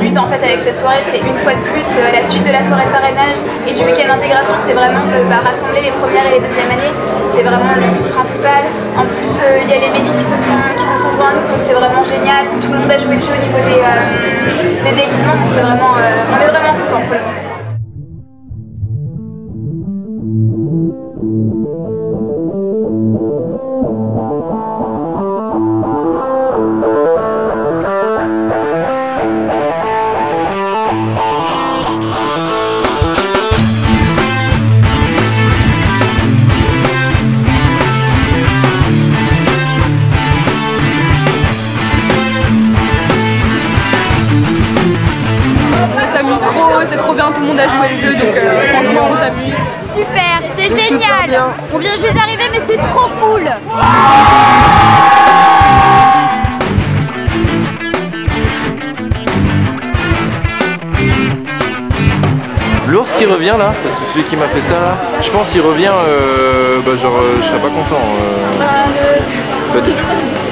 but en fait avec cette soirée, c'est une fois de plus euh, la suite de la soirée de parrainage et du week-end d'intégration, c'est vraiment de bah, rassembler les premières et les deuxièmes années. C'est vraiment le but principal. En plus, euh, il y a les médics qui se sont, qui se sont joints à nous, donc c'est vraiment génial. Tout le monde a joué le jeu au niveau des, des déguisements, donc c'est vraiment, on est vraiment contents c'est trop bien, tout le monde a joué le jeu, donc euh, franchement on s'amuse. Super, c'est génial On vient juste d'arriver mais c'est trop cool L'ours qui revient là, parce que celui qui m'a fait ça là, je pense qu'il revient, euh, bah genre euh, je serais pas content. Euh, pas du tout.